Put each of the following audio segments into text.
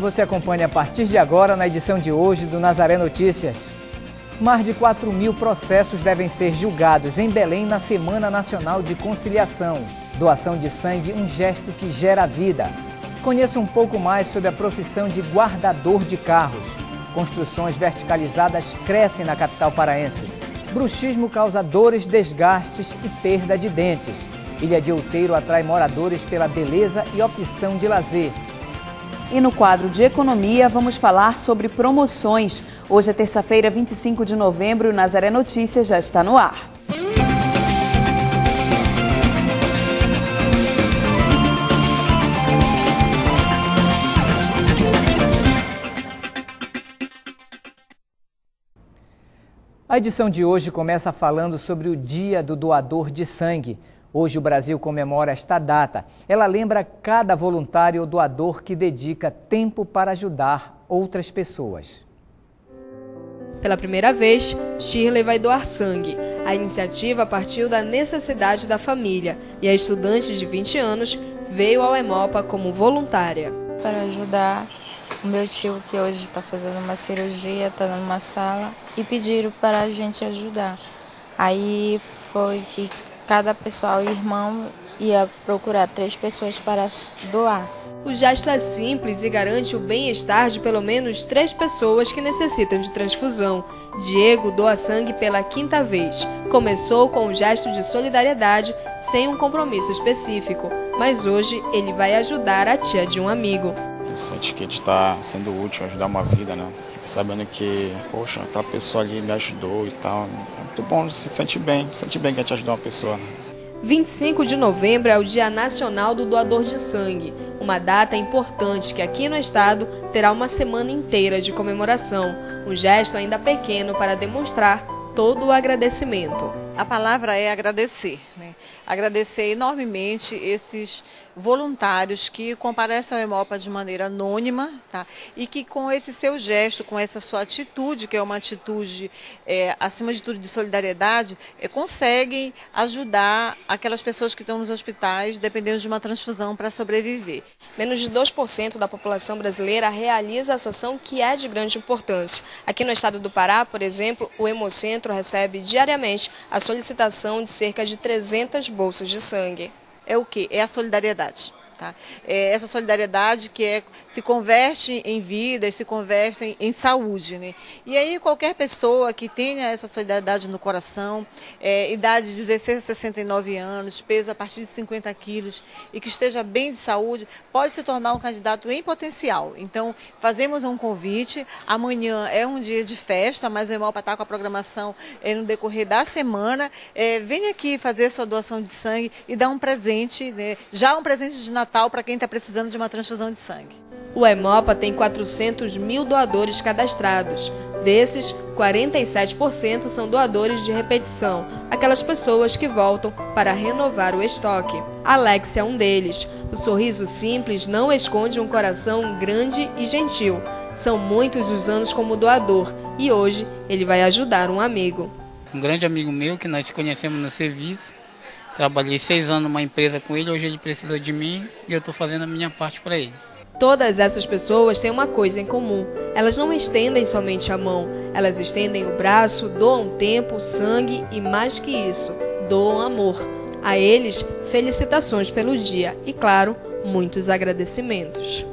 Você acompanha a partir de agora na edição de hoje do Nazaré Notícias. Mais de 4 mil processos devem ser julgados em Belém na Semana Nacional de Conciliação. Doação de sangue, um gesto que gera vida. Conheça um pouco mais sobre a profissão de guardador de carros. Construções verticalizadas crescem na capital paraense. Bruxismo causa dores, desgastes e perda de dentes. Ilha de Outeiro atrai moradores pela beleza e opção de lazer. E no quadro de economia, vamos falar sobre promoções. Hoje é terça-feira, 25 de novembro, e o Nazaré Notícias já está no ar. A edição de hoje começa falando sobre o Dia do Doador de Sangue. Hoje o Brasil comemora esta data. Ela lembra cada voluntário ou doador que dedica tempo para ajudar outras pessoas. Pela primeira vez, Shirley vai doar sangue. A iniciativa partiu da necessidade da família e a estudante de 20 anos veio ao Hemopa como voluntária. Para ajudar o meu tio que hoje está fazendo uma cirurgia, está numa sala e pediram para a gente ajudar. Aí foi que cada pessoal, irmão, ia procurar três pessoas para doar. O gesto é simples e garante o bem-estar de pelo menos três pessoas que necessitam de transfusão. Diego doa sangue pela quinta vez. Começou com um gesto de solidariedade, sem um compromisso específico, mas hoje ele vai ajudar a tia de um amigo. Sente que ele está sendo útil, ajudar uma vida, né? Sabendo que, poxa, aquela pessoa ali me ajudou e tal. É muito bom, se sente bem, se sente bem que a gente ajudou uma pessoa. Né? 25 de novembro é o Dia Nacional do Doador de Sangue, uma data importante que aqui no estado terá uma semana inteira de comemoração, um gesto ainda pequeno para demonstrar todo o agradecimento. A palavra é agradecer, né? Agradecer enormemente esses voluntários que comparecem ao Hemopa de maneira anônima tá? e que com esse seu gesto, com essa sua atitude, que é uma atitude é, acima de tudo de solidariedade, é, conseguem ajudar aquelas pessoas que estão nos hospitais dependendo de uma transfusão para sobreviver. Menos de 2% da população brasileira realiza essa ação que é de grande importância. Aqui no estado do Pará, por exemplo, o Hemocentro recebe diariamente a solicitação de cerca de 300 bolsas de sangue. É o que? É a solidariedade. Tá? É essa solidariedade que é, se converte em vida e se converte em, em, saúde. Né? E aí qualquer pessoa que tenha essa solidariedade no coração, é, idade de 16 a 69 anos, peso a partir de 50 quilos e que esteja bem de saúde, pode se tornar um candidato em potencial. Então, fazemos um convite. Amanhã é um dia de festa, mas o Hemopa está com a programação é, no decorrer da semana. É, venha aqui fazer sua doação de sangue e dar um presente, né? já um presente de Natal Natal para quem está precisando de uma transfusão de sangue. O Hemopa tem 400 mil doadores cadastrados. Desses, 47% são doadores de repetição, aquelas pessoas que voltam para renovar o estoque. Alex é um deles. O sorriso simples não esconde um coração grande e gentil. São muitos os anos como doador e hoje ele vai ajudar um amigo. Um grande amigo meu que nós conhecemos no serviço Trabalhei seis anos numa empresa com ele, hoje ele precisa de mim e eu estou fazendo a minha parte para ele. Todas essas pessoas têm uma coisa em comum. Elas não estendem somente a mão, elas estendem o braço, doam tempo, sangue e, mais que isso, doam amor. A eles, felicitações pelo dia e, claro, muitos agradecimentos.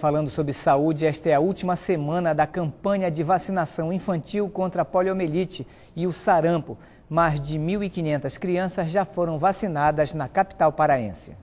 Falando sobre saúde, esta é a última semana da campanha de vacinação infantil contra a poliomielite e o sarampo. Mais de 1.500 crianças já foram vacinadas na capital paraense.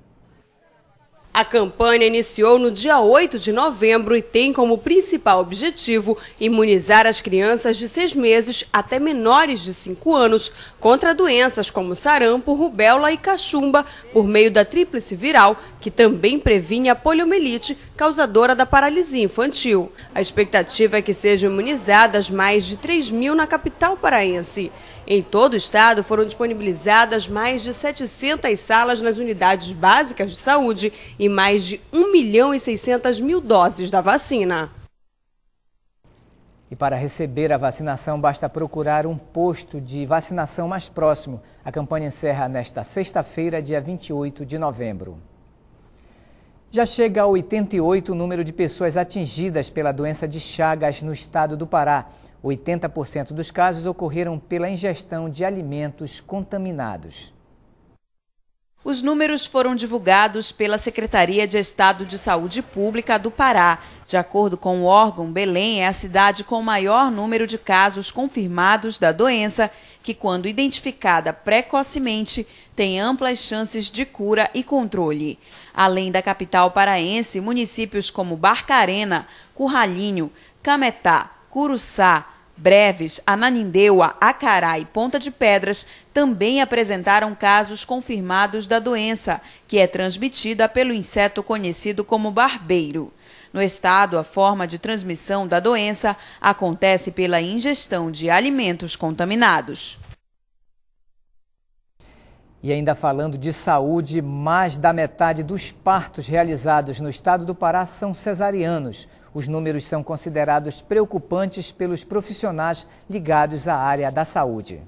A campanha iniciou no dia 8 de novembro e tem como principal objetivo imunizar as crianças de seis meses até menores de 5 anos contra doenças como sarampo, rubéola e cachumba por meio da tríplice viral, que também previne a poliomielite causadora da paralisia infantil. A expectativa é que sejam imunizadas mais de 3 mil na capital paraense. Em todo o estado foram disponibilizadas mais de 700 salas nas unidades básicas de saúde e mais de 1 milhão e 600 mil doses da vacina. E para receber a vacinação, basta procurar um posto de vacinação mais próximo. A campanha encerra nesta sexta-feira, dia 28 de novembro. Já chega a 88 o número de pessoas atingidas pela doença de Chagas no estado do Pará. 80% dos casos ocorreram pela ingestão de alimentos contaminados. Os números foram divulgados pela Secretaria de Estado de Saúde Pública do Pará. De acordo com o órgão, Belém é a cidade com o maior número de casos confirmados da doença, que, quando identificada precocemente, tem amplas chances de cura e controle. Além da capital paraense, municípios como Barcarena, Curralinho, Cametá, Curuçá, Breves, Ananindeua, Acará e Ponta de Pedras também apresentaram casos confirmados da doença, que é transmitida pelo inseto conhecido como barbeiro. No estado, a forma de transmissão da doença acontece pela ingestão de alimentos contaminados. E ainda falando de saúde, mais da metade dos partos realizados no estado do Pará são cesarianos. Os números são considerados preocupantes pelos profissionais ligados à área da saúde.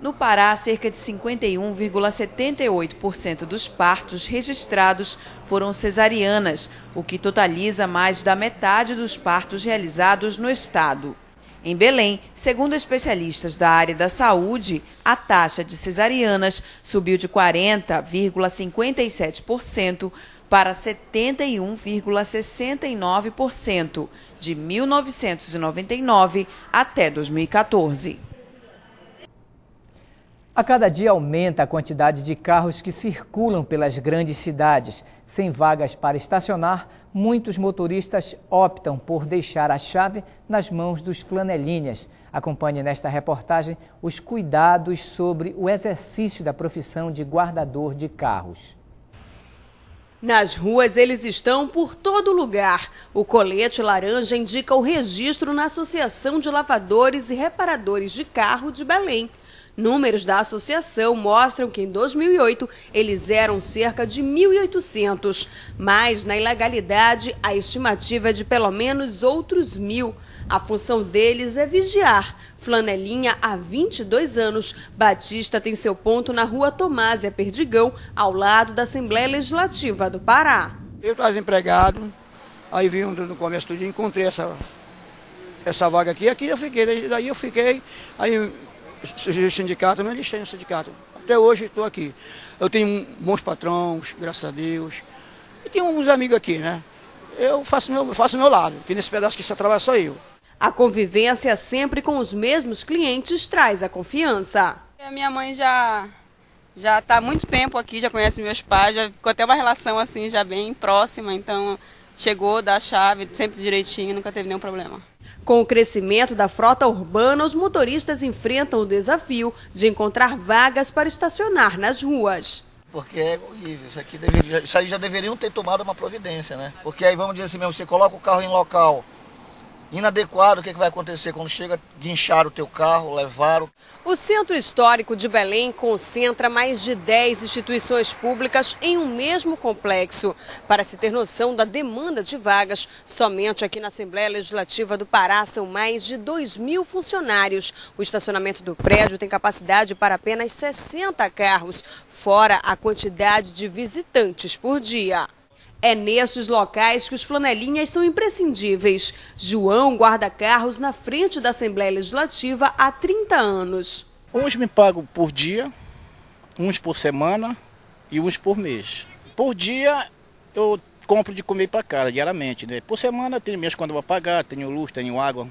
No Pará, cerca de 51,78% dos partos registrados foram cesarianas, o que totaliza mais da metade dos partos realizados no estado. Em Belém, segundo especialistas da área da saúde, a taxa de cesarianas subiu de 40,57% para 71,69% de 1999 até 2014. A cada dia aumenta a quantidade de carros que circulam pelas grandes cidades. Sem vagas para estacionar, muitos motoristas optam por deixar a chave nas mãos dos flanelinhas. Acompanhe nesta reportagem os cuidados sobre o exercício da profissão de guardador de carros. Nas ruas eles estão por todo lugar. O colete laranja indica o registro na Associação de Lavadores e Reparadores de Carro de Belém. Números da associação mostram que em 2008 eles eram cerca de 1.800, mas na ilegalidade a estimativa é de pelo menos outros mil. A função deles é vigiar. Flanelinha há 22 anos, Batista tem seu ponto na rua Tomásia Perdigão, ao lado da Assembleia Legislativa do Pará. Eu estava desempregado, aí vim no começo do dia, encontrei essa, essa vaga aqui, aqui eu fiquei, daí eu fiquei, aí o sindicato, me listei no sindicato. Até hoje estou aqui. Eu tenho bons patrões, graças a Deus. E tenho uns amigos aqui, né? Eu faço meu, faço meu lado, que nesse pedaço que só trabalha só eu. A convivência sempre com os mesmos clientes traz a confiança. A minha mãe já já está há muito tempo aqui, já conhece meus pais, já ficou até uma relação assim já bem próxima, então chegou, dá a chave sempre direitinho, nunca teve nenhum problema. Com o crescimento da frota urbana, os motoristas enfrentam o desafio de encontrar vagas para estacionar nas ruas. Porque é horrível, isso, aqui deveria, isso aí já deveriam ter tomado uma providência, né? Porque aí vamos dizer assim mesmo, você coloca o carro em local inadequado, o que, é que vai acontecer quando chega de inchar o teu carro, levar o... O Centro Histórico de Belém concentra mais de 10 instituições públicas em um mesmo complexo. Para se ter noção da demanda de vagas, somente aqui na Assembleia Legislativa do Pará são mais de 2 mil funcionários. O estacionamento do prédio tem capacidade para apenas 60 carros, fora a quantidade de visitantes por dia. É nesses locais que os flanelinhas são imprescindíveis. João guarda carros na frente da Assembleia Legislativa há 30 anos. Uns me pagam por dia, uns por semana e uns por mês. Por dia eu compro de comer para casa diariamente. Né? Por semana tenho mês quando eu vou pagar, tenho luz, tenho água.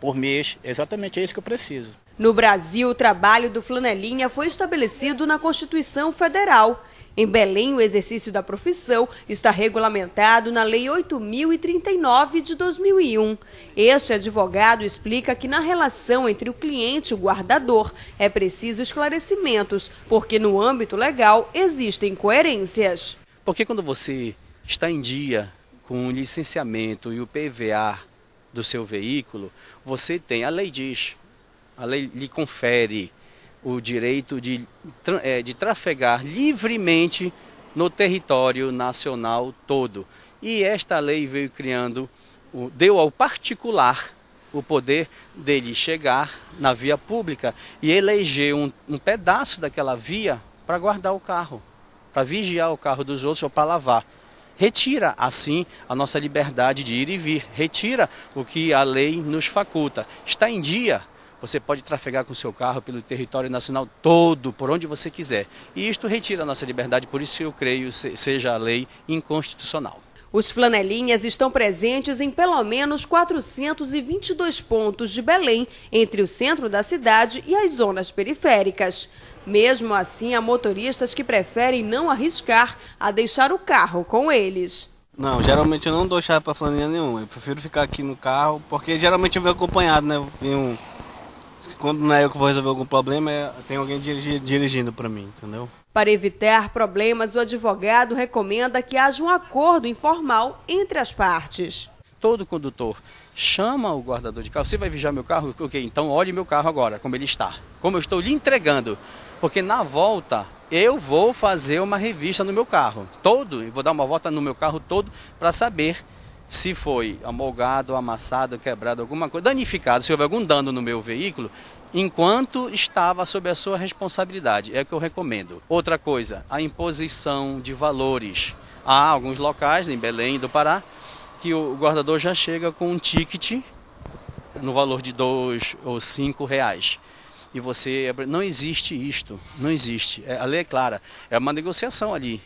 Por mês, exatamente é isso que eu preciso. No Brasil, o trabalho do flanelinha foi estabelecido na Constituição Federal. Em Belém, o exercício da profissão está regulamentado na Lei 8.039 de 2001. Este advogado explica que na relação entre o cliente e o guardador é preciso esclarecimentos, porque no âmbito legal existem incoerências. Porque quando você está em dia com o licenciamento e o PVA do seu veículo, você tem, a lei diz, A lei lhe confere o direito de, é, de trafegar livremente no território nacional todo. E esta lei veio criando, deu ao particular o poder dele chegar na via pública e eleger um, um pedaço daquela via para guardar o carro, para vigiar o carro dos outros ou para lavar. Retira, assim, a nossa liberdade de ir e vir, retira o que a lei nos faculta. Está em dia, você pode trafegar com o seu carro pelo território nacional todo, por onde você quiser. E isto retira a nossa liberdade, por isso eu creio seja a lei inconstitucional. Os flanelinhas estão presentes em pelo menos 422 pontos de Belém, entre o centro da cidade e as zonas periféricas. Mesmo assim, há motoristas que preferem não arriscar a deixar o carro com eles. Não, geralmente eu não dou chave para flanelinha nenhuma. Eu prefiro ficar aqui no carro, porque geralmente eu venho acompanhado, né? Eu venho... Quando não é eu que vou resolver algum problema, é... tem alguém dirigindo para mim, entendeu? Para evitar problemas, o advogado recomenda que haja um acordo informal entre as partes. Todo condutor chama o guardador de carro. Você vai vigiar meu carro? Ok, então olhe meu carro agora, como ele está. Como eu estou lhe entregando. Porque na volta eu vou fazer uma revista no meu carro. Todo, vou dar uma volta no meu carro todo para saber se foi amolgado, amassado, quebrado, alguma coisa, danificado, se houve algum dano no meu veículo, enquanto estava sob a sua responsabilidade. É o que eu recomendo. Outra coisa, a imposição de valores. Há alguns locais, em Belém do Pará, que o guardador já chega com um ticket no valor de dois ou cinco reais. E você não existe isto, não existe. É, a lei é clara, é uma negociação ali.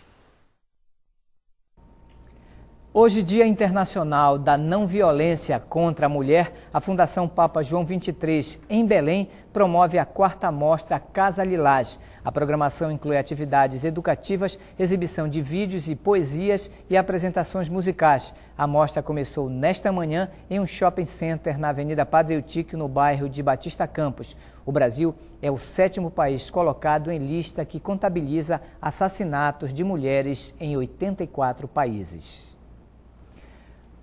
Hoje, Dia Internacional da Não Violência contra a Mulher, a Fundação Papa João 23, em Belém, promove a quarta mostra Casa Lilás. A programação inclui atividades educativas, exibição de vídeos e poesias e apresentações musicais. A mostra começou nesta manhã em um shopping center na Avenida Padre Eutiquio, no bairro de Batista Campos. O Brasil é o sétimo país colocado em lista que contabiliza assassinatos de mulheres em 84 países.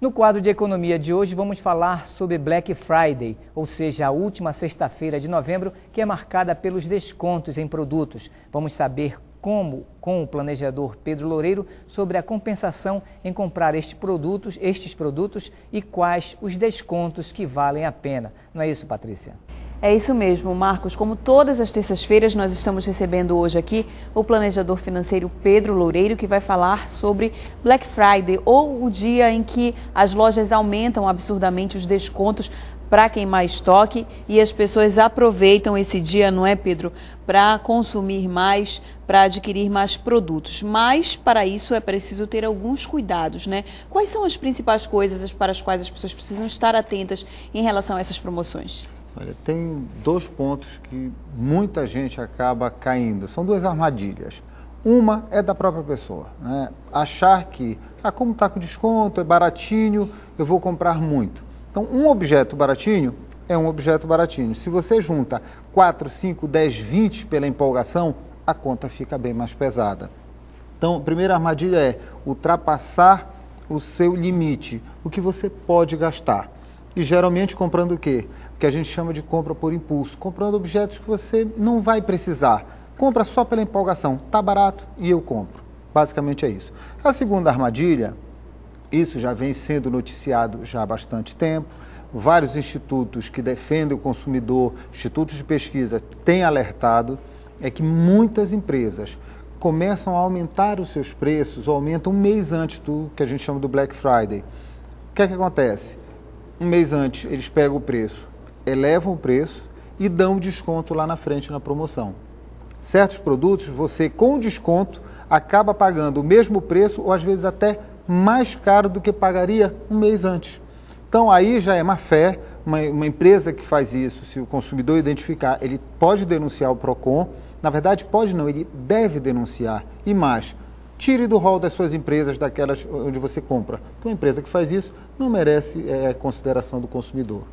No quadro de economia de hoje, vamos falar sobre Black Friday, ou seja, a última sexta-feira de novembro, que é marcada pelos descontos em produtos. Vamos saber como com o planejador Pedro Loureiro sobre a compensação em comprar estes produtos, estes produtos e quais os descontos que valem a pena. Não é isso, Patrícia? É isso mesmo, Marcos. Como todas as terças-feiras, nós estamos recebendo hoje aqui o planejador financeiro Pedro Loureiro, que vai falar sobre Black Friday, ou o dia em que as lojas aumentam absurdamente os descontos para queimar estoque e as pessoas aproveitam esse dia, não é, Pedro, para consumir mais, para adquirir mais produtos. Mas para isso é preciso ter alguns cuidados, né? Quais são as principais coisas para as quais as pessoas precisam estar atentas em relação a essas promoções? Olha, tem dois pontos que muita gente acaba caindo. São duas armadilhas. Uma é da própria pessoa, né? achar que, ah, como está com desconto, é baratinho, eu vou comprar muito. Então, um objeto baratinho é um objeto baratinho. Se você junta 4, 5, 10, 20 pela empolgação, a conta fica bem mais pesada. Então, a primeira armadilha é ultrapassar o seu limite, o que você pode gastar. E geralmente comprando o quê? Que a gente chama de compra por impulso, comprando objetos que você não vai precisar. Compra só pela empolgação, tá barato e eu compro. Basicamente é isso. A segunda armadilha, isso já vem sendo noticiado já há bastante tempo. Vários institutos que defendem o consumidor, institutos de pesquisa, têm alertado é que muitas empresas começam a aumentar os seus preços, ou aumentam um mês antes do que a gente chama do Black Friday. O que é que acontece? Um mês antes eles pegam o preço, elevam o preço e dão desconto lá na frente na promoção. Certos produtos, você com desconto acaba pagando o mesmo preço ou às vezes até mais caro do que pagaria um mês antes. Então aí já é má fé, uma, uma empresa que faz isso, se o consumidor identificar, ele pode denunciar o PROCON, na verdade pode não, ele deve denunciar. E mais, tire do rol das suas empresas, daquelas onde você compra. Uma empresa que faz isso não merece é, consideração do consumidor.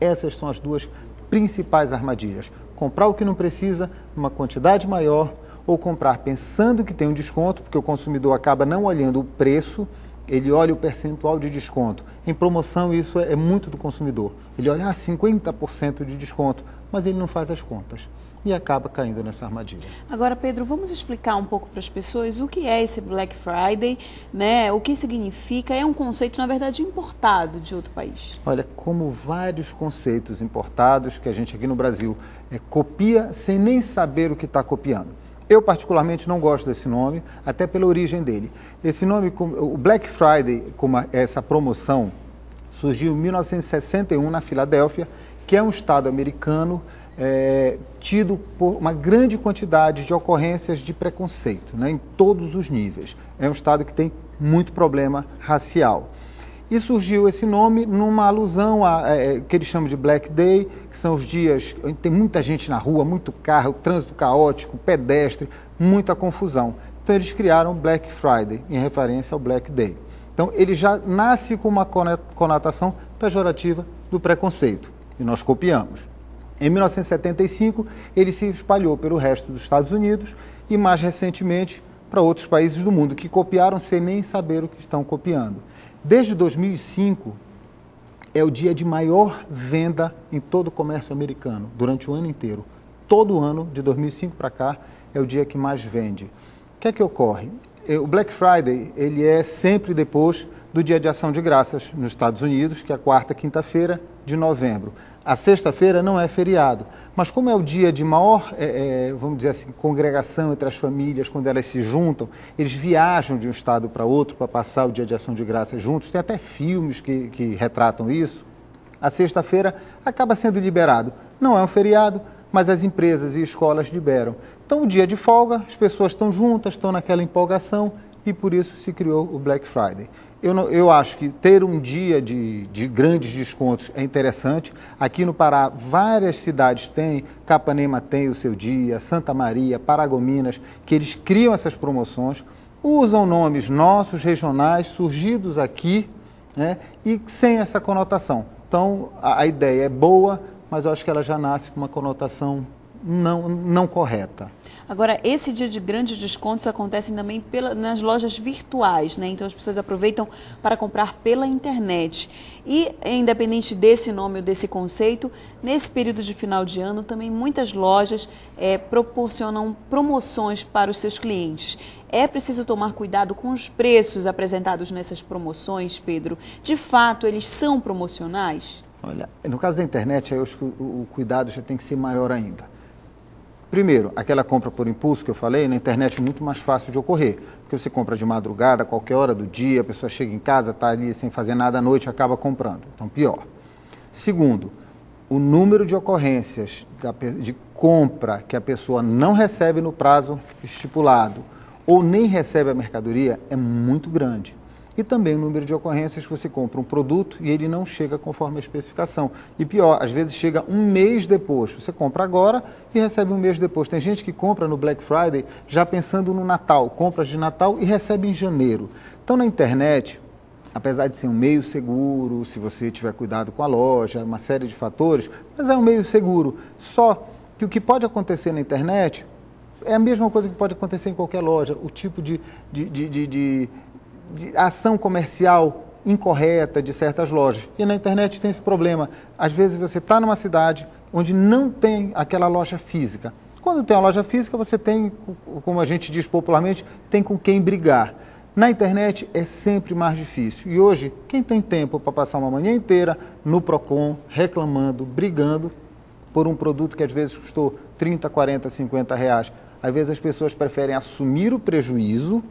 Essas são as duas principais armadilhas. Comprar o que não precisa, uma quantidade maior, ou comprar pensando que tem um desconto, porque o consumidor acaba não olhando o preço ele olha o percentual de desconto. Em promoção, isso é, é muito do consumidor. Ele olha ah, 50% de desconto, mas ele não faz as contas e acaba caindo nessa armadilha. Agora, Pedro, vamos explicar um pouco para as pessoas o que é esse Black Friday, né? O que significa? É um conceito, na verdade, importado de outro país. Olha, como vários conceitos importados que a gente aqui no Brasil é, copia sem nem saber o que está copiando. Eu, particularmente, não gosto desse nome, até pela origem dele. Esse nome, o Black Friday, como essa promoção, surgiu em 1961 na Filadélfia, que é um estado americano é, tido por uma grande quantidade de ocorrências de preconceito, né, em todos os níveis. É um estado que tem muito problema racial. E surgiu esse nome numa alusão a é, é, que eles chamam de Black Day, que são os dias onde tem muita gente na rua, muito carro, trânsito caótico, pedestre, muita confusão. Então eles criaram Black Friday, em referência ao Black Day. Então ele já nasce com uma conotação pejorativa do preconceito, e nós copiamos. Em 1975, ele se espalhou pelo resto dos Estados Unidos e, mais recentemente, para outros países do mundo, que copiaram sem nem saber o que estão copiando. Desde 2005, é o dia de maior venda em todo o comércio americano, durante o ano inteiro. Todo ano, de 2005 para cá, é o dia que mais vende. O que é que ocorre? O Black Friday ele é sempre depois do Dia de Ação de Graças nos Estados Unidos, que é a quarta quinta-feira de novembro. A sexta-feira não é feriado, mas como é o dia de maior, é, é, vamos dizer assim, congregação entre as famílias, quando elas se juntam, eles viajam de um estado para outro para passar o dia de ação de graças juntos, tem até filmes que, que retratam isso. A sexta-feira acaba sendo liberado. Não é um feriado, mas as empresas e escolas liberam. Então, o dia de folga, as pessoas estão juntas, estão naquela empolgação e por isso se criou o Black Friday. Eu, não, eu acho que ter um dia de, de grandes descontos é interessante. Aqui no Pará, várias cidades têm, Capanema tem o seu dia, Santa Maria, Paragominas, que eles criam essas promoções, usam nomes nossos, regionais, surgidos aqui, né, e sem essa conotação. Então, a, a ideia é boa, mas eu acho que ela já nasce com uma conotação não, não correta. Agora, esse dia de grandes descontos acontece também pela, nas lojas virtuais, né? Então as pessoas aproveitam para comprar pela internet. E, independente desse nome ou desse conceito, nesse período de final de ano, também muitas lojas é, proporcionam promoções para os seus clientes. É preciso tomar cuidado com os preços apresentados nessas promoções, Pedro. De fato, eles são promocionais? Olha, no caso da internet, eu acho que o cuidado já tem que ser maior ainda. Primeiro, aquela compra por impulso que eu falei, na internet é muito mais fácil de ocorrer, porque você compra de madrugada, qualquer hora do dia, a pessoa chega em casa, está ali sem fazer nada à noite, acaba comprando. Então, pior. Segundo, o número de ocorrências de compra que a pessoa não recebe no prazo estipulado ou nem recebe a mercadoria é muito grande e também o número de ocorrências que você compra um produto e ele não chega conforme a especificação. E pior, às vezes chega um mês depois. Você compra agora e recebe um mês depois. Tem gente que compra no Black Friday já pensando no Natal, compras de Natal e recebe em janeiro. Então na internet, apesar de ser um meio seguro, se você tiver cuidado com a loja, uma série de fatores, mas é um meio seguro. Só que o que pode acontecer na internet é a mesma coisa que pode acontecer em qualquer loja. O tipo de, de, de, de, de ação comercial incorreta de certas lojas. E na internet tem esse problema. Às vezes você está numa cidade onde não tem aquela loja física. Quando tem a loja física, você tem, como a gente diz popularmente, tem com quem brigar. Na internet é sempre mais difícil. E hoje, quem tem tempo para passar uma manhã inteira no PROCON, reclamando, brigando por um produto que às vezes custou 30, 40, 50 reais, às vezes as pessoas preferem assumir o prejuízo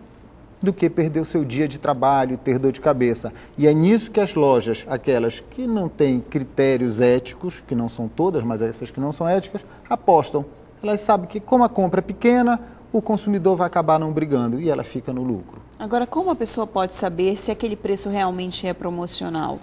do que perder o seu dia de trabalho ter dor de cabeça. E é nisso que as lojas, aquelas que não têm critérios éticos, que não são todas, mas essas que não são éticas, apostam. Elas sabem que, como a compra é pequena, o consumidor vai acabar não brigando e ela fica no lucro. Agora, como a pessoa pode saber se aquele preço realmente é promocional?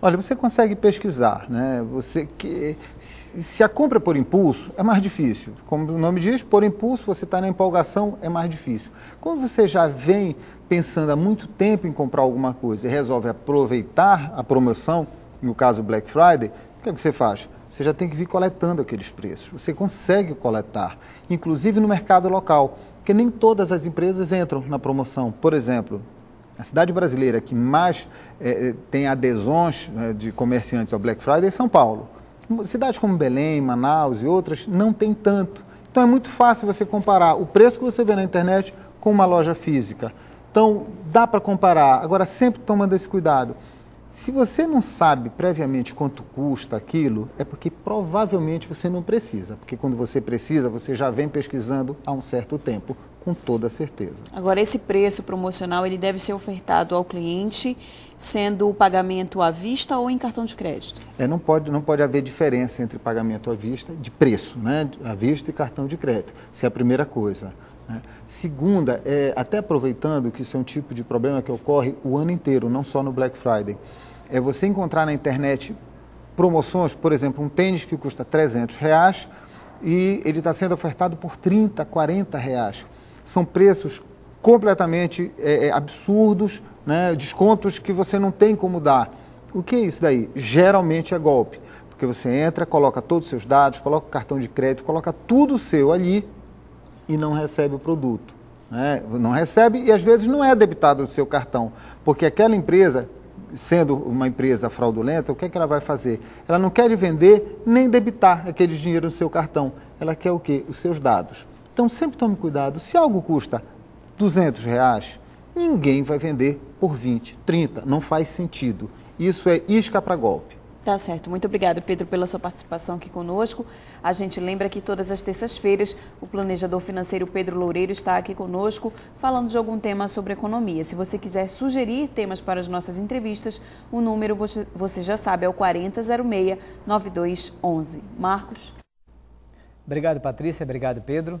Olha, você consegue pesquisar, né? Você que se a compra é por impulso é mais difícil. Como o nome diz, por impulso você está na empolgação é mais difícil. Quando você já vem pensando há muito tempo em comprar alguma coisa e resolve aproveitar a promoção, no caso Black Friday, o que, é que você faz? Você já tem que vir coletando aqueles preços. Você consegue coletar, inclusive no mercado local, porque nem todas as empresas entram na promoção. Por exemplo, a cidade brasileira que mais é, tem adesões né, de comerciantes ao Black Friday é São Paulo. Cidades como Belém, Manaus e outras não tem tanto. Então é muito fácil você comparar o preço que você vê na internet com uma loja física. Então dá para comparar, agora sempre tomando esse cuidado. Se você não sabe previamente quanto custa aquilo, é porque provavelmente você não precisa. Porque quando você precisa, você já vem pesquisando há um certo tempo, com toda certeza. Agora, esse preço promocional ele deve ser ofertado ao cliente, sendo o pagamento à vista ou em cartão de crédito? É, não, pode, não pode haver diferença entre pagamento à vista, de preço, né? à vista e cartão de crédito. Isso é a primeira coisa. Né? Segunda, é, até aproveitando que isso é um tipo de problema que ocorre o ano inteiro, não só no Black Friday, é você encontrar na internet promoções, por exemplo, um tênis que custa 300 reais e ele está sendo ofertado por 30, 40 reais. São preços completamente é, é, absurdos, né? descontos que você não tem como dar. O que é isso daí? Geralmente é golpe, porque você entra, coloca todos os seus dados, coloca o cartão de crédito, coloca tudo seu ali e não recebe o produto. Né? Não recebe e às vezes não é debitado o seu cartão, porque aquela empresa, sendo uma empresa fraudulenta, o que, é que ela vai fazer? Ela não quer vender nem debitar aquele dinheiro no seu cartão. Ela quer o quê? Os seus dados. Então sempre tome cuidado. Se algo custa 200 reais, ninguém vai vender por 20, 30. Não faz sentido. Isso é isca para golpe. Tá certo. Muito obrigada, Pedro, pela sua participação aqui conosco. A gente lembra que todas as terças-feiras o planejador financeiro Pedro Loureiro está aqui conosco falando de algum tema sobre economia. Se você quiser sugerir temas para as nossas entrevistas, o número você, você já sabe é o 4006-9211. Marcos? Obrigado, Patrícia. Obrigado, Pedro.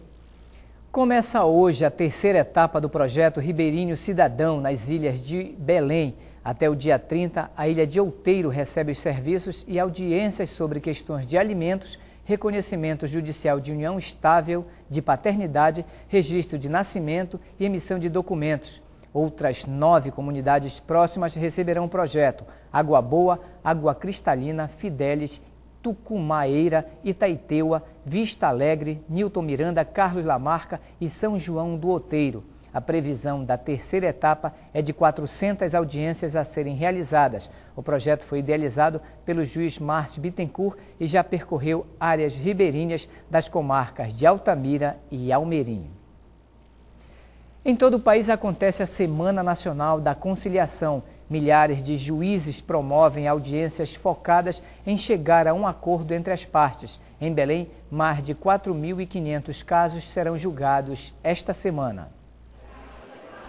Começa hoje a terceira etapa do projeto Ribeirinho Cidadão nas ilhas de Belém até o dia 30, a Ilha de Outeiro recebe os serviços e audiências sobre questões de alimentos, reconhecimento judicial de união estável, de paternidade, registro de nascimento e emissão de documentos. Outras nove comunidades próximas receberão o projeto Água Boa, Água Cristalina, Fidelis, Tucumaeira, Itaiteua, Vista Alegre, Nilton Miranda, Carlos Lamarca e São João do Outeiro. A previsão da terceira etapa é de 400 audiências a serem realizadas. O projeto foi idealizado pelo juiz Márcio Bittencourt e já percorreu áreas ribeirinhas das comarcas de Altamira e Almeirinho. Em todo o país acontece a Semana Nacional da Conciliação. Milhares de juízes promovem audiências focadas em chegar a um acordo entre as partes. Em Belém, mais de 4.500 casos serão julgados esta semana.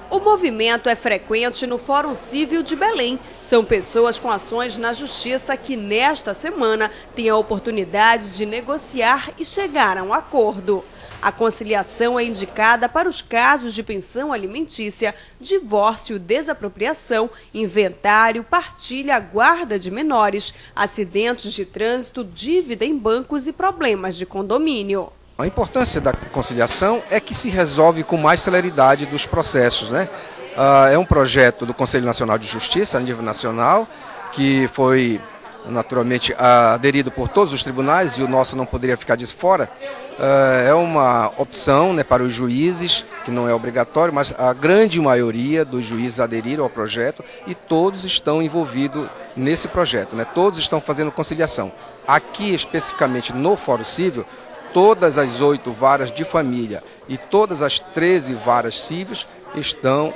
O movimento é frequente no Fórum Civil de Belém. São pessoas com ações na justiça que, nesta semana, têm a oportunidade de negociar e chegar a um acordo. A conciliação é indicada para os casos de pensão alimentícia, divórcio, desapropriação, inventário, partilha, guarda de menores, acidentes de trânsito, dívida em bancos e problemas de condomínio. A importância da conciliação é que se resolve com mais celeridade dos processos. Né? Uh, é um projeto do Conselho Nacional de Justiça, a nível nacional, que foi naturalmente aderido por todos os tribunais e o nosso não poderia ficar de fora. Uh, é uma opção né, para os juízes, que não é obrigatório, mas a grande maioria dos juízes aderiram ao projeto e todos estão envolvidos nesse projeto, né? todos estão fazendo conciliação. Aqui, especificamente no Fórum Civil, todas as oito varas de família e todas as 13 varas cíveis estão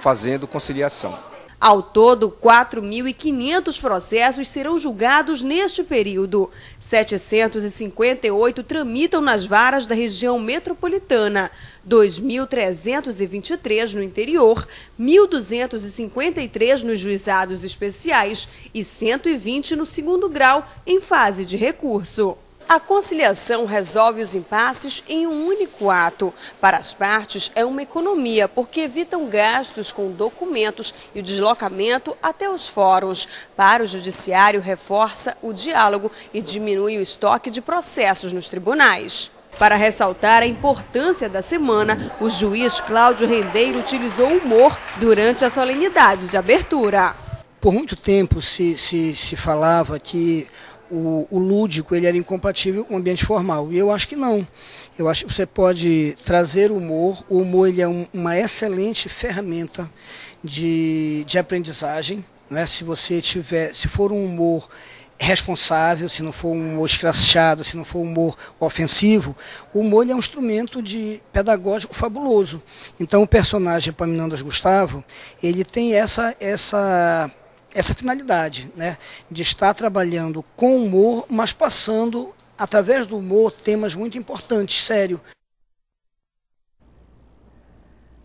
fazendo conciliação. Ao todo, 4.500 processos serão julgados neste período. 758 tramitam nas varas da região metropolitana, 2.323 no interior, 1.253 nos juizados especiais e 120 no segundo grau, em fase de recurso. A conciliação resolve os impasses em um único ato. Para as partes, é uma economia, porque evitam gastos com documentos e o deslocamento até os fóruns. Para o Judiciário, reforça o diálogo e diminui o estoque de processos nos tribunais. Para ressaltar a importância da semana, o juiz Cláudio Rendeiro utilizou humor durante a solenidade de abertura. Por muito tempo se, se, se falava que o, o, lúdico ele era incompatível com o ambiente formal. E eu acho que não. Eu acho que você pode trazer humor. O humor ele é um, uma excelente ferramenta de, de aprendizagem. Né? Se você tiver, se for um humor responsável, se não for um humor escrachado, se não for um humor ofensivo, o humor é um instrumento de pedagógico fabuloso. Então o personagem Paminandas Gustavo, ele tem essa essa essa finalidade, né, de estar trabalhando com humor, mas passando através do humor temas muito importantes, sério.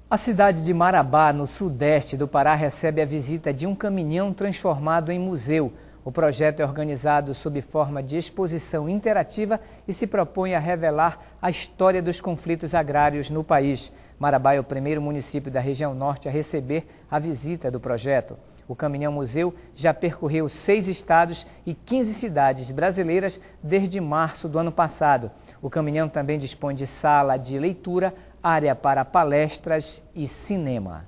A cidade de Marabá, no sudeste do Pará, recebe a visita de um caminhão transformado em museu. O projeto é organizado sob forma de exposição interativa e se propõe a revelar a história dos conflitos agrários no país. Marabá é o primeiro município da região norte a receber a visita do projeto. O Caminhão Museu já percorreu seis estados e 15 cidades brasileiras desde março do ano passado. O caminhão também dispõe de sala de leitura, área para palestras e cinema.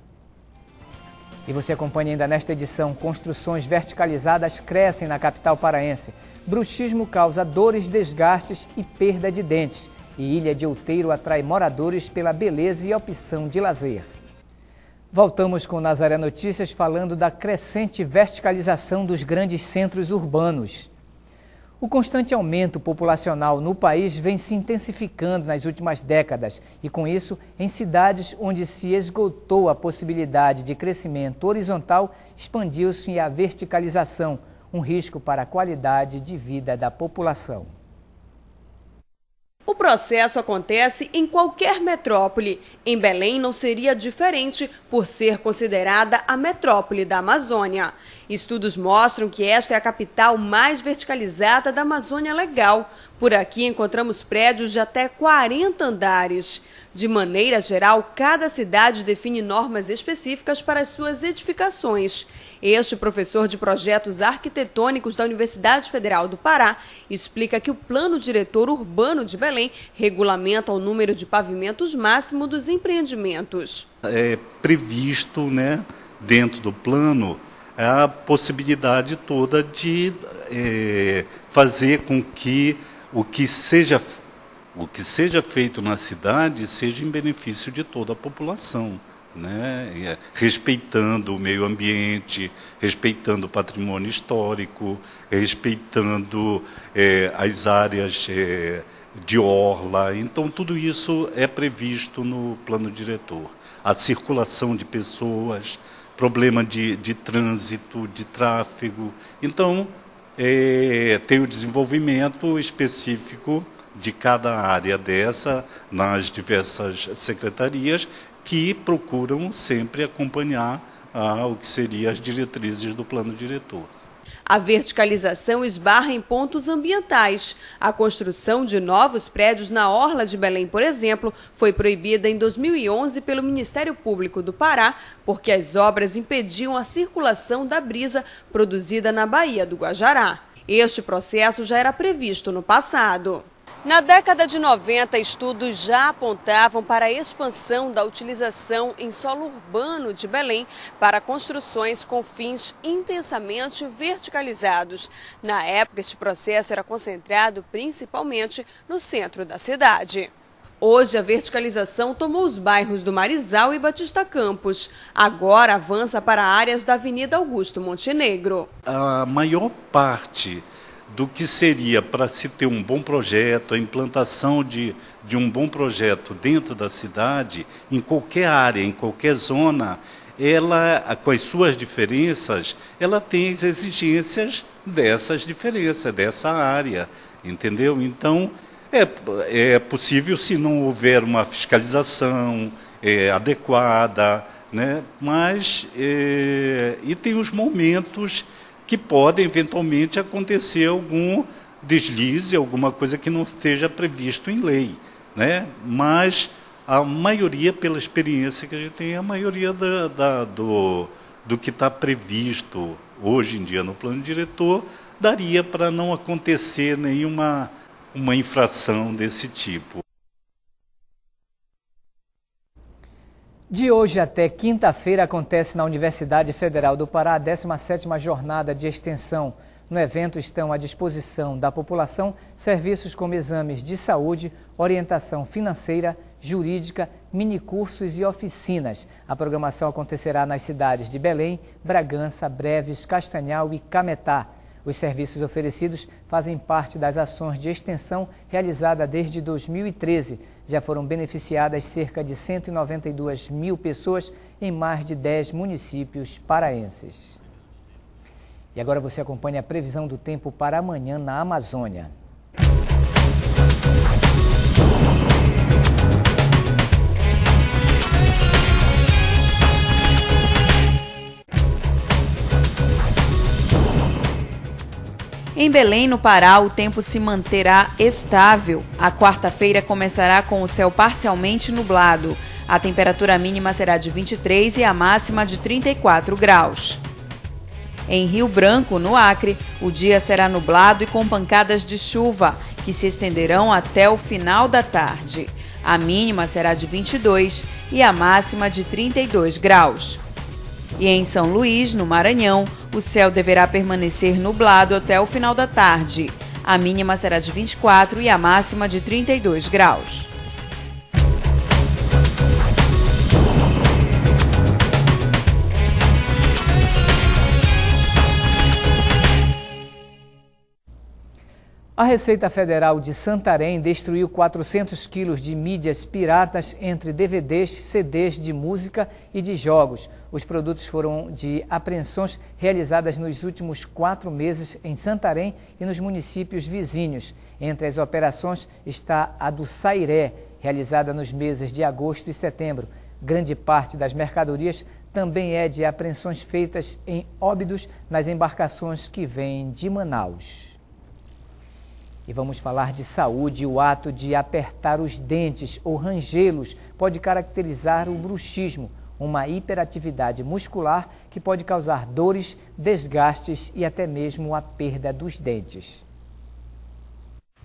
E você acompanha ainda nesta edição: construções verticalizadas crescem na capital paraense. Bruxismo causa dores, desgastes e perda de dentes. E Ilha de Outeiro atrai moradores pela beleza e opção de lazer. Voltamos com Nazaré Notícias falando da crescente verticalização dos grandes centros urbanos. O constante aumento populacional no país vem se intensificando nas últimas décadas e, com isso, em cidades onde se esgotou a possibilidade de crescimento horizontal, expandiu-se a verticalização, um risco para a qualidade de vida da população. O processo acontece em qualquer metrópole. Em Belém não seria diferente por ser considerada a metrópole da Amazônia. Estudos mostram que esta é a capital mais verticalizada da Amazônia Legal. Por aqui encontramos prédios de até 40 andares. De maneira geral, cada cidade define normas específicas para as suas edificações. Este professor de projetos arquitetônicos da Universidade Federal do Pará explica que o Plano Diretor Urbano de Belém regulamenta o número de pavimentos máximo dos empreendimentos. É previsto, né, dentro do plano, a possibilidade toda de é, fazer com que o que seja o que seja feito na cidade seja em benefício de toda a população, né? É, respeitando o meio ambiente, respeitando o patrimônio histórico, respeitando é, as áreas é, de orla. Então, tudo isso é previsto no plano diretor. A circulação de pessoas, problema de, de trânsito, de tráfego. Então, é, tem o desenvolvimento específico de cada área dessa nas diversas secretarias que procuram sempre acompanhar ah, o que seriam as diretrizes do plano diretor. A verticalização esbarra em pontos ambientais. A construção de novos prédios na Orla de Belém, por exemplo, foi proibida em 2011 pelo Ministério Público do Pará, porque as obras impediam a circulação da brisa produzida na Baía do Guajará. Este processo já era previsto no passado. Na década de 90, estudos já apontavam para a expansão da utilização em solo urbano de Belém para construções com fins intensamente verticalizados. Na época, este processo era concentrado principalmente no centro da cidade. Hoje, a verticalização tomou os bairros do Marizal e Batista Campos. Agora avança para áreas da Avenida Augusto Montenegro. A maior parte do que seria para se ter um bom projeto, a implantação de, de um bom projeto dentro da cidade, em qualquer área, em qualquer zona, ela, com as suas diferenças, ela tem as exigências dessas diferenças, dessa área, entendeu? Então, é, é possível se não houver uma fiscalização é, adequada, né? mas, é, e tem os momentos que pode eventualmente acontecer algum deslize, alguma coisa que não esteja previsto em lei, né? Mas a maioria, pela experiência que a gente tem, a maioria da, da, do, do que está previsto hoje em dia no plano diretor daria para não acontecer nenhuma uma infração desse tipo. De hoje até quinta-feira acontece na Universidade Federal do Pará a 17ª Jornada de Extensão. No evento estão à disposição da população serviços como exames de saúde, orientação financeira, jurídica, minicursos e oficinas. A programação acontecerá nas cidades de Belém, Bragança, Breves, Castanhal e Cametá. Os serviços oferecidos fazem parte das ações de extensão realizada desde 2013. Já foram beneficiadas cerca de 192 mil pessoas em mais de 10 municípios paraenses. E agora você acompanha a previsão do tempo para amanhã na Amazônia. Em Belém, no Pará, o tempo se manterá estável. A quarta-feira começará com o céu parcialmente nublado. A temperatura mínima será de 23 e a máxima de 34 graus. Em Rio Branco, no Acre, o dia será nublado e com pancadas de chuva, que se estenderão até o final da tarde. A mínima será de 22 e a máxima de 32 graus. E em São Luís, no Maranhão, o céu deverá permanecer nublado até o final da tarde. A mínima será de 24 e a máxima de 32 graus. A Receita Federal de Santarém destruiu 400 quilos de mídias piratas entre DVDs, CDs de música e de jogos. Os produtos foram de apreensões realizadas nos últimos quatro meses em Santarém e nos municípios vizinhos. Entre as operações está a do Sairé, realizada nos meses de agosto e setembro. Grande parte das mercadorias também é de apreensões feitas em óbidos nas embarcações que vêm de Manaus. E vamos falar de saúde. O ato de apertar os dentes ou rangê-los pode caracterizar o bruxismo, uma hiperatividade muscular que pode causar dores, desgastes e até mesmo a perda dos dentes.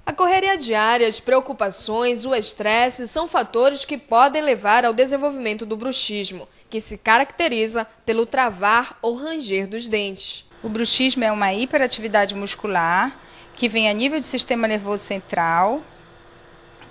A correria diária, as preocupações, o estresse são fatores que podem levar ao desenvolvimento do bruxismo, que se caracteriza pelo travar ou ranger dos dentes. O bruxismo é uma hiperatividade muscular que vem a nível do sistema nervoso central,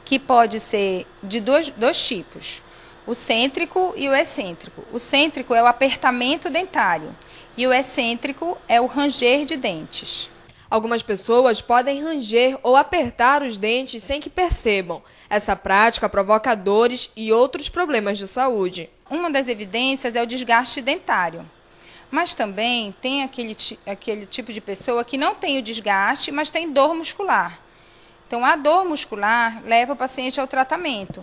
que pode ser de dois, dois tipos, o cêntrico e o excêntrico. O cêntrico é o apertamento dentário e o excêntrico é o ranger de dentes. Algumas pessoas podem ranger ou apertar os dentes sem que percebam. Essa prática provoca dores e outros problemas de saúde. Uma das evidências é o desgaste dentário. Mas também tem aquele, aquele tipo de pessoa que não tem o desgaste, mas tem dor muscular. Então, a dor muscular leva o paciente ao tratamento.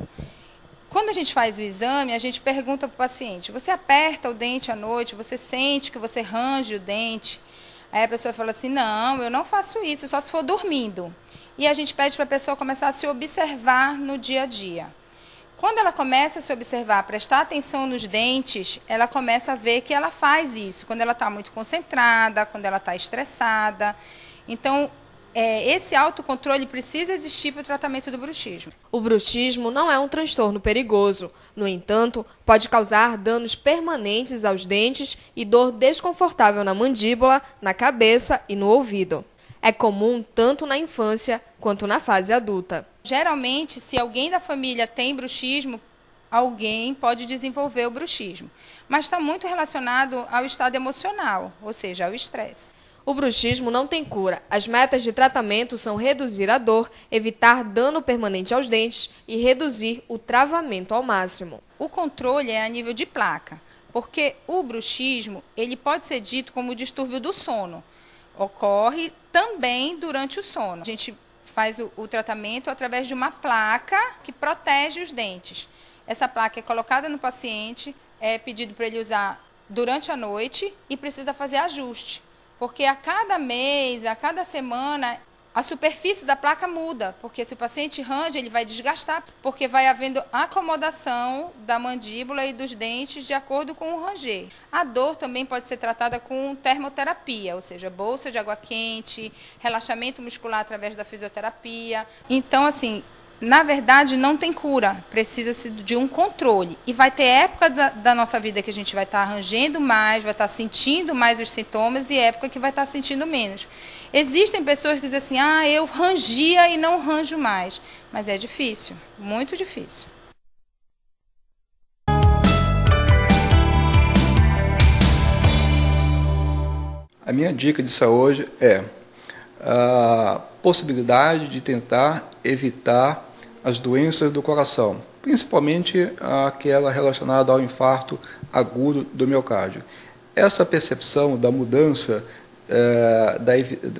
Quando a gente faz o exame, a gente pergunta para o paciente: você aperta o dente à noite? Você sente que você range o dente? Aí a pessoa fala assim: não, eu não faço isso, só se for dormindo. E a gente pede para a pessoa começar a se observar no dia a dia. Quando ela começa a se observar, prestar atenção nos dentes, ela começa a ver que ela faz isso quando ela está muito concentrada, quando ela está estressada. Então, é, esse autocontrole precisa existir para o tratamento do bruxismo. O bruxismo não é um transtorno perigoso. No entanto, pode causar danos permanentes aos dentes e dor desconfortável na mandíbula, na cabeça e no ouvido. É comum tanto na infância quanto na fase adulta. Geralmente, se alguém da família tem bruxismo, alguém pode desenvolver o bruxismo, mas está muito relacionado ao estado emocional, ou seja, ao estresse. O bruxismo não tem cura. As metas de tratamento são reduzir a dor, evitar dano permanente aos dentes e reduzir o travamento ao máximo. O controle é a nível de placa, porque o bruxismo ele pode ser dito como distúrbio do sono. Ocorre também durante o sono. A gente faz o, o tratamento através de uma placa que protege os dentes. Essa placa é colocada no paciente, é pedido para ele usar durante a noite e precisa fazer ajuste. Porque a cada mês, a cada semana, a superfície da placa muda, porque se o paciente range, ele vai desgastar, porque vai havendo acomodação da mandíbula e dos dentes de acordo com o ranger. A dor também pode ser tratada com termoterapia, ou seja, bolsa de água quente, relaxamento muscular através da fisioterapia. Então, assim, na verdade, não tem cura, precisa-se de um controle. E vai ter época da, da nossa vida que a gente vai estar arranjando mais, vai estar sentindo mais os sintomas, e época que vai estar sentindo menos. Existem pessoas que dizem assim: ah, eu rangia e não ranjo mais. Mas é difícil, muito difícil. A minha dica de saúde é a possibilidade de tentar evitar as doenças do coração, principalmente aquela relacionada ao infarto agudo do miocárdio. Essa percepção da mudança é, da,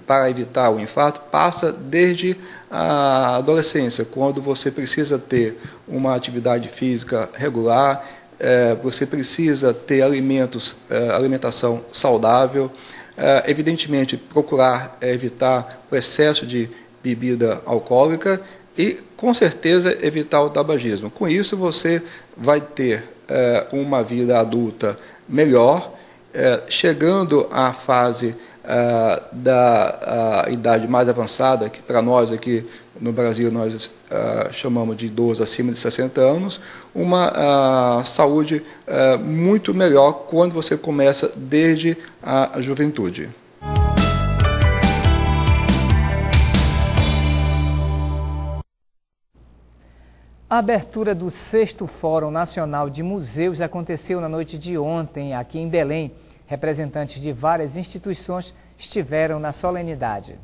para evitar o infarto passa desde a adolescência, quando você precisa ter uma atividade física regular, é, você precisa ter alimentos, é, alimentação saudável, é, evidentemente procurar evitar o excesso de bebida alcoólica e, com certeza, evitar o tabagismo. Com isso, você vai ter é, uma vida adulta melhor, é, chegando à fase é, da idade mais avançada, que para nós aqui no Brasil nós é, chamamos de idoso acima de 60 anos, uma saúde é, muito melhor quando você começa desde a juventude. A abertura do sexto Fórum Nacional de Museus aconteceu na noite de ontem, aqui em Belém. Representantes de várias instituições estiveram na solenidade.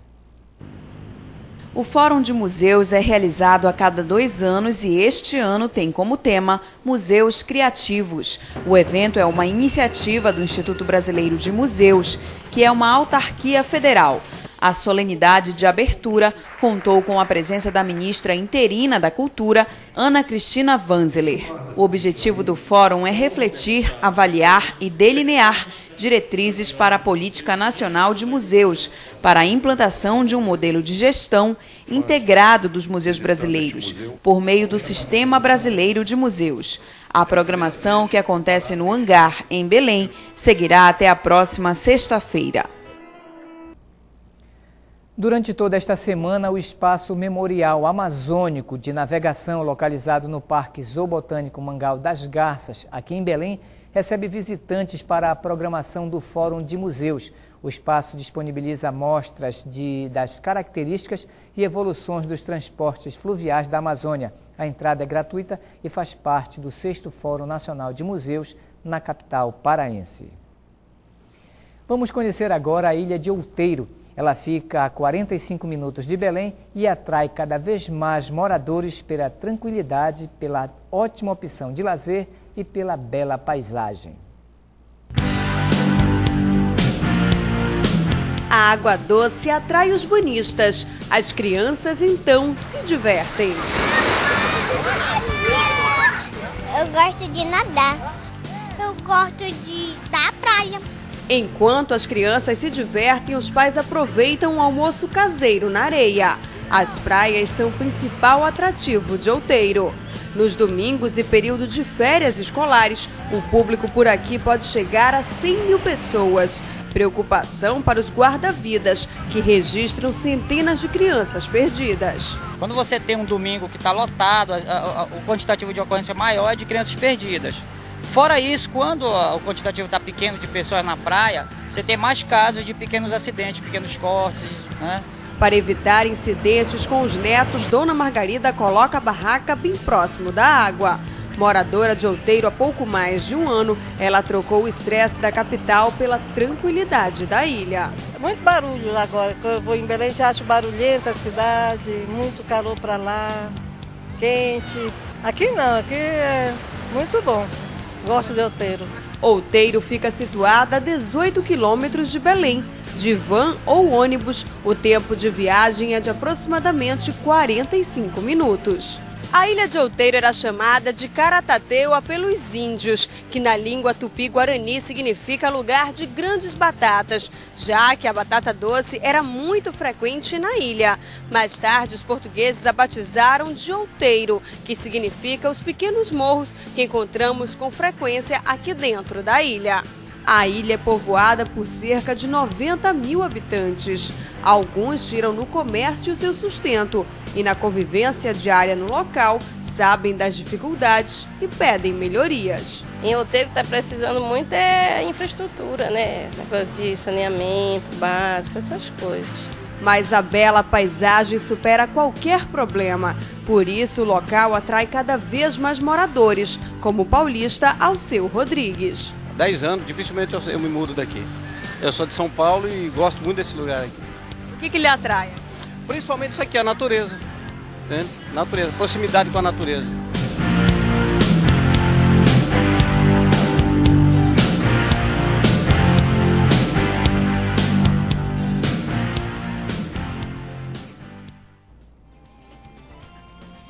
O Fórum de Museus é realizado a cada dois anos e este ano tem como tema Museus Criativos. O evento é uma iniciativa do Instituto Brasileiro de Museus, que é uma autarquia federal. A solenidade de abertura contou com a presença da ministra interina da Cultura, Ana Cristina Vanzeler. O objetivo do fórum é refletir, avaliar e delinear diretrizes para a política nacional de museus, para a implantação de um modelo de gestão integrado dos museus brasileiros, por meio do Sistema Brasileiro de Museus. A programação, que acontece no Hangar, em Belém, seguirá até a próxima sexta-feira. Durante toda esta semana, o Espaço Memorial Amazônico de Navegação, localizado no Parque Zoobotânico Mangal das Garças, aqui em Belém, recebe visitantes para a programação do Fórum de Museus. O espaço disponibiliza amostras de, das características e evoluções dos transportes fluviais da Amazônia. A entrada é gratuita e faz parte do 6 Fórum Nacional de Museus na capital paraense. Vamos conhecer agora a ilha de Outeiro. Ela fica a 45 minutos de Belém e atrai cada vez mais moradores pela tranquilidade, pela ótima opção de lazer e pela bela paisagem. A água doce atrai os banhistas. As crianças então se divertem. Eu gosto de nadar. Eu gosto de da praia. Enquanto as crianças se divertem, os pais aproveitam o almoço caseiro na areia. As praias são o principal atrativo de Outeiro. Nos domingos e período de férias escolares, o público por aqui pode chegar a 100 mil pessoas. Preocupação para os guarda-vidas, que registram centenas de crianças perdidas. Quando você tem um domingo que está lotado, o quantitativo de ocorrência maior é de crianças perdidas. Fora isso, quando o quantitativo está pequeno de pessoas na praia, você tem mais casos de pequenos acidentes, pequenos cortes, né? Para evitar incidentes com os netos, Dona Margarida coloca a barraca bem próximo da água. Moradora de Outeiro há pouco mais de um ano, ela trocou o estresse da capital pela tranquilidade da ilha. Muito barulho agora. Quando eu vou em Belém já acho barulhenta a cidade, muito calor para lá, quente. Aqui não, aqui é muito bom. Gosto de Outeiro. Outeiro fica situada a 18 quilômetros de Belém. De van ou ônibus, o tempo de viagem é de aproximadamente 45 minutos. A ilha de Outeiro era chamada de Caratateua pelos índios, que na língua tupi-guarani significa lugar de grandes batatas, já que a batata doce era muito frequente na ilha. Mais tarde, os portugueses a batizaram de Outeiro, que significa os pequenos morros que encontramos com frequência aqui dentro da ilha. A ilha é povoada por cerca de 90 mil habitantes. Alguns tiram no comércio seu sustento e na convivência diária no local sabem das dificuldades e pedem melhorias. Em Outeiro está precisando muito é infraestrutura, né? Coisa de saneamento básico, essas coisas. Mas a bela paisagem supera qualquer problema. Por isso, o local atrai cada vez mais moradores, como o paulista Alceu Rodrigues. 10 anos, dificilmente eu, eu me mudo daqui. Eu sou de São Paulo e gosto muito desse lugar aqui. O que, que lhe atrai? Principalmente isso aqui, a natureza. Entende? Natureza, proximidade com a natureza.